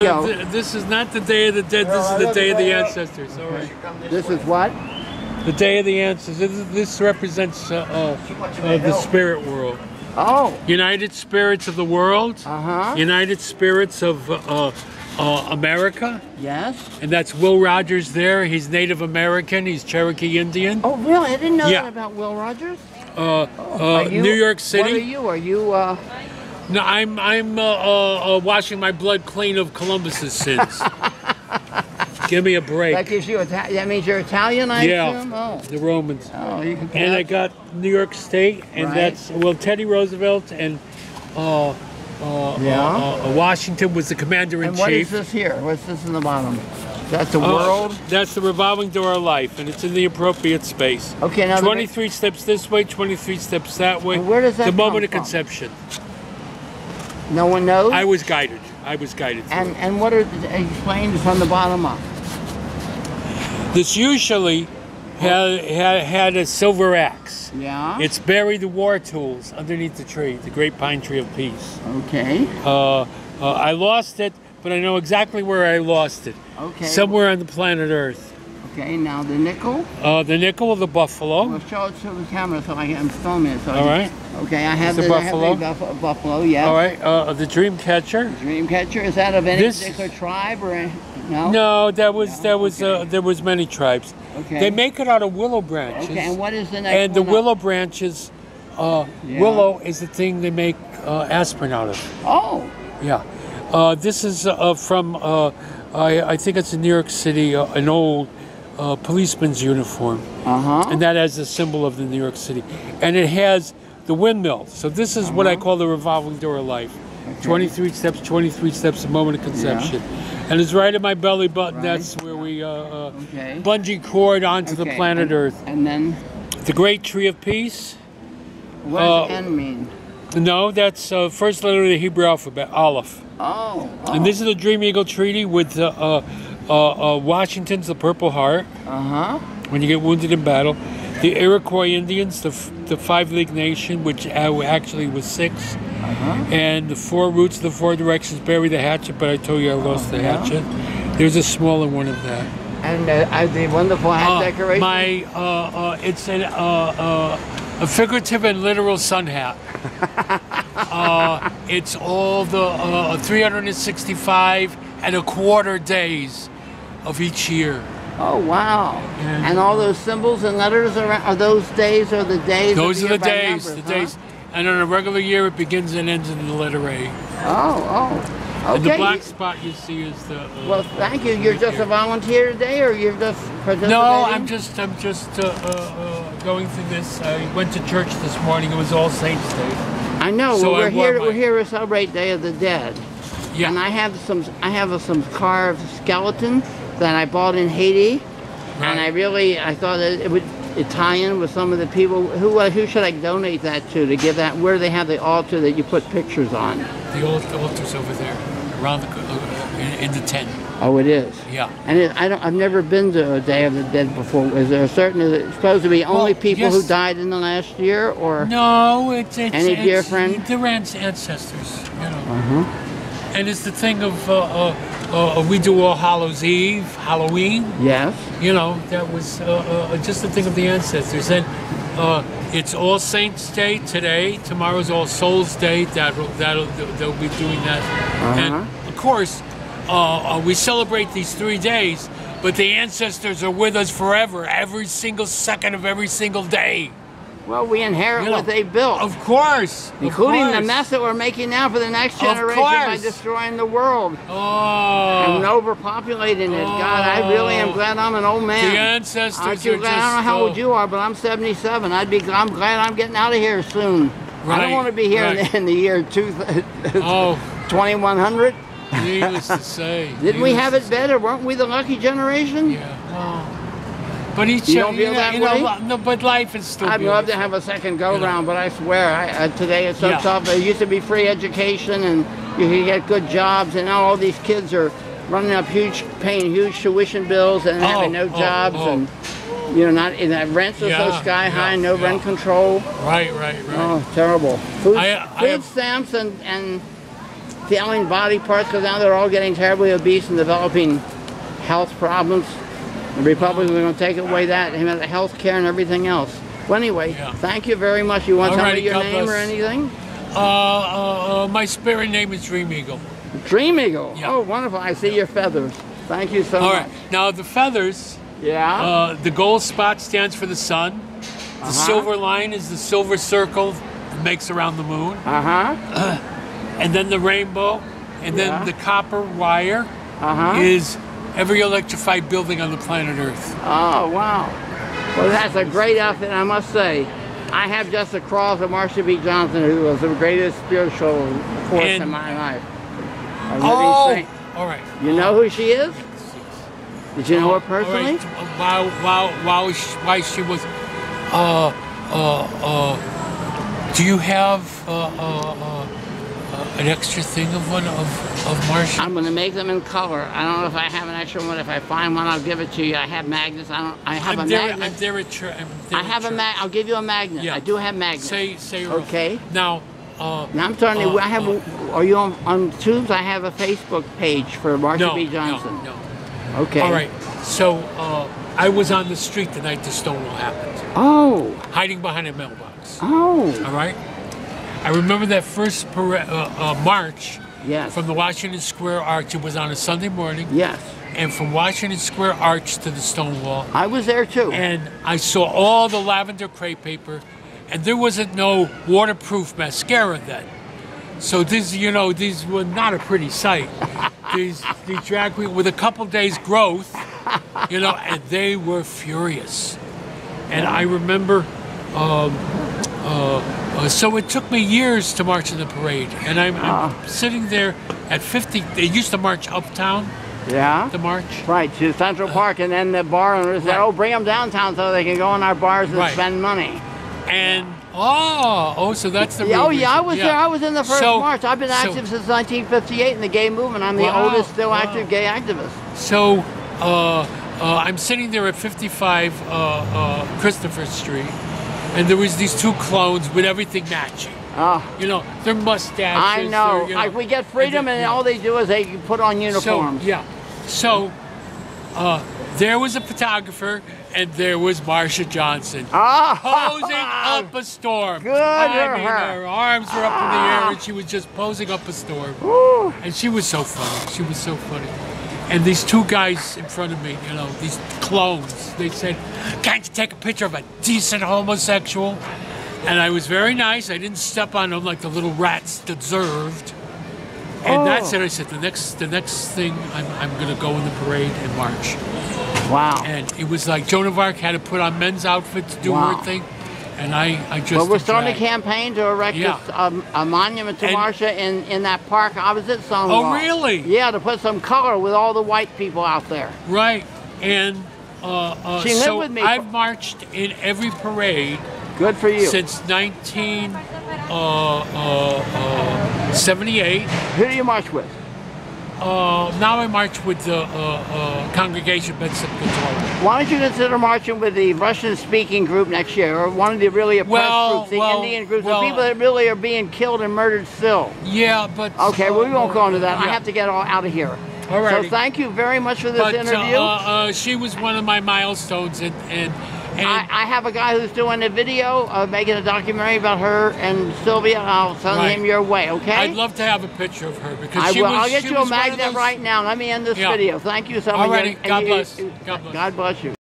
Yo, This is not the Day of the Dead. This is the Day of the Ancestors. All right. this is what? The Day of the Ancestors. This, this represents uh, uh, uh, the spirit world. Oh, United Spirits of the World. uh-huh. United Spirits of uh, uh, America. Yes. And that's Will Rogers there. He's Native American. He's Cherokee Indian. Oh, really? I didn't know Yeah. that about Will Rogers. Uh, uh, you- New York City. What are you? Are you, uh, No, I'm I'm uh, uh, uh, washing my blood clean of Columbus's sins. Give me a break. that gives you, Ita- that means you're Italian, I yeah, assume? Oh. the Romans. Oh, you can And I got New York State, and Right. that's well, Teddy Roosevelt and uh, uh, Yeah. uh, uh, Washington was the commander in chief. And what is chief. this here? What's this in the bottom? That's the Uh, world? That's the revolving door of life, and it's in the appropriate space. Okay, now the- 23 steps this way, 23 steps that way. Where does that The moment come of from? conception. No one knows? I was guided. I was guided. and, it. and what are, the, explain from the bottom up. This usually had, had, had a silver axe. Yeah? It's buried the war tools underneath the tree, the great pine tree of peace. Okay. Uh, uh, I lost it, but I know exactly where I lost it. Okay. Somewhere on the planet Earth. Okay, now the nickel. Uh, the nickel of the buffalo. Well, show it to the camera so I can film it. So All right. Okay, I have the, have the buffalo? buff- buffalo, yes. All right. Uh, the dream catcher. Dreamcatcher, is that of any This- particular tribe or any- no? No, that was No, that was uh, there was many tribes. Okay. They make it out of willow branches. Okay, and what is the next and the one up? willow branches, uh, Yeah. willow is the thing they make uh, aspirin out of. Oh, Yeah. Uh, this is uh, from, uh, I, I think it's in New York City, uh, an old uh, policeman's uniform. uh-huh. And that has the symbol of the New York City. And it has the windmill. So this is what I Uh-huh. call the revolving door of life. 23 steps, 23 steps, the moment of conception. And it's right at my belly button. Right. That's where we uh, uh, Okay. bungee cord onto the planet and, Earth. And then, The great tree of peace. what Uh, does N mean? No, that's uh, first letter of the Hebrew alphabet, Aleph. Oh, oh. And this is the Dream Eagle Treaty with uh, uh, uh, uh, Washington's the Purple Heart uh-huh. when you get wounded in battle. The Iroquois Indians, the, f- the Five League Nation, which uh, actually was 6 Uh-huh. and the four roots, the four directions, bury the hatchet, but I told you I lost the yeah? hatchet. There's a smaller one of that. And uh, uh, the wonderful hat Uh, decoration? my, uh, uh, it's an, uh, uh, a figurative and literal sun hat. uh, it's all the uh, 365 and a quarter days of each year. Oh, wow. And- And all those symbols and letters are, are those days are the days? Those are the days, numbers, the huh? days. And on a regular year, it begins and ends in the letter A. Oh, oh. And the black spot you see is the. Uh, Well, thank you. You're just a volunteer today, or you're just participating? no, I'm just, I'm just uh, uh, uh, going through this. I went to church this morning. It was All Saints Day. I know. so well, we're here. my- We're here to celebrate Day of the Dead, Yeah. and I have some. I have some carved skeleton that I bought in Haiti, and I really I thought that it would Italian with some of the people. Who uh, who should I donate that to to give that? Where they have the altar that you put pictures on? The old altar's over there, around the uh, in, in the tent. Oh, it is. Yeah. And it, I don't. I've never been to a Day of the Dead before. Is there a certain? Is it supposed to be only Well, people who died in the last year, or? No, it's, it's Any it's, dear friend? Their ancestors, you know. Uh-huh. And it's the thing of uh, uh, uh, we do All Hallows Eve, Halloween. Yes. You know, that was uh, uh, just the thing of the ancestors. And uh, it's All Saints Day today. Tomorrow's All Souls Day. That'll, that'll, they'll be doing that. Uh-huh. And of course, uh, uh, we celebrate these three days, but the ancestors are with us forever, every single second of every single day. Well, we inherit You know, what they built. Of course. of including the mess that we're making now for the next generation by destroying the world Oh. and overpopulating it. God, I really am oh. glad I'm an old man. The ancestors Aren't you are glad? I don't know how old oh. you are, but I'm 77. I'd be. I'm glad I'm getting out of here soon. Right, I don't want to be here in, right. the, in the year two, Oh, 2100. needless to say. Didn't we have it better? Weren't we the lucky generation? Yeah. Well, but each You don't you feel know, that you know, way? no, but life is still. I'd love to have a second go You round, but I swear, I, uh, today it's so Yeah. tough. There used to be free education and you could get good jobs, and now all these kids are running up huge, paying huge tuition bills and having no Oh, oh, jobs, oh. and you know, not and that rents are Yeah, so sky yeah, high, no yeah. rent control. Right, right, right. Oh, terrible. Food, I- I food have- stamps and and failing body parts because now they're all getting terribly obese and developing health problems. The Republicans are going to take away that, health care and everything else. Well, anyway, Yeah. thank you very much. You want to tell me your God name or anything? Uh, uh, uh, my spirit name is Dream Eagle. Dream Eagle. Yeah. Oh, wonderful. I see your feathers. Thank you so All much. All right. Now the feathers. Yeah. Uh, the gold spot stands for the sun. The Uh-huh. silver line is the silver circle that makes around the moon. Uh huh. And then the rainbow. And Yeah. then the copper wire Uh huh. is every electrified building on the planet Earth. Oh, wow. Well, that's a great outfit, I must say. I have just the cross of Marsha P. Johnson, who was the greatest spiritual force And- in my life. Oh! saint. All right. You know who she is? Did you know her personally? right. While, while, while she, while she was, uh, uh, uh, do you have uh, uh, uh, an extra thing of one of, of Marsha? I'm going to make them in color. I don't know if I have an extra one. If I find one, I'll give it to you. I have magnets. I don't. I have I'm a there, magnet. I'm there at church. There have a mag. I'll give you a magnet. Yeah. I do have magnets. Say, say. Okay. Now, uh, Now I'm telling you, Uh, I have. a, are you on, on Tubes? I have a Facebook page for Marsha no, P. no, Johnson. no. Okay. All right. So, uh, I was on the street the night the Stonewall happened, Oh. hiding behind a mailbox. Oh. All right. I remember that first para- uh, uh, march Yes. from the Washington Square Arch. It was on a Sunday morning. yes. and from Washington Square Arch to the Stonewall. I was there too. And I saw all the lavender crepe paper, and there wasn't no waterproof mascara then. So these, you know, these were not a pretty sight. these, these drag queens with a couple days growth, you know, and they were furious. And I remember, um, uh, uh, so it took me years to march in the parade, and I'm, I'm sitting there at 50. They used to march uptown, yeah. the march. Right to Central Park, and then the bar owners said, Right. "Oh, bring them downtown so they can go in our bars and Right. spend money." And oh, oh, so that's the. Yeah, oh yeah, I was there. I was in the first So- march. I've been so- active since 1958 in the gay movement. I'm the Wow, oldest still wow. active gay activist. So uh, uh, I'm sitting there at 55 uh, uh, Christopher Street, and there was these two clones with everything matching. Oh, You know, their mustaches. I know. their, you Like we get freedom, they- and all they do is they put on uniforms. So, yeah. So uh, there was a photographer, and there was Marsha Johnson. Ah, Posing up a storm. Good I mean, her. her arms were up in the air, and she was just posing up a storm. Woo. And she was so funny. She was so funny. And these two guys in front of me, you know, these clones, they said, Can't you take a picture of a decent homosexual? And I was very nice. I didn't step on them like the little rats deserved. And that's Oh. it. I said, the next, the next thing, I'm, I'm going to go in the parade and march. Wow. And it was like Joan of Arc had to put on men's outfit to do Wow. her thing. And I, I just. Well, we're starting a campaign to erect Yeah. this, um, a monument to And- Marsha in, in that park opposite Stonewall. Oh, really? Yeah, to put some color with all the white people out there. Right. And uh, uh, She lived so with me I've marched in every parade Good for you. since 1978. Who do you march with? Uh, now I march with the uh, uh, congregation Guitar. Why don't you consider marching with the Russian-speaking group next year, or one of the really oppressed Well, groups, the well, Indian groups, well- the people that really are being killed and murdered still? Yeah, but Okay, well, we won't go into that. I have to get all out of here. All right. So thank you very much for this But uh, interview. uh, uh, she was one of my milestones, and, and I, I have a guy who's doing a video, uh, making a documentary about her and Sylvia. I'll send Right. him your way, okay? I'd love to have a picture of her because I she will. was. I'll get you a magnet right now. Let me end this Yeah. video. Thank you so much. All righty. And God. God bless. God bless you.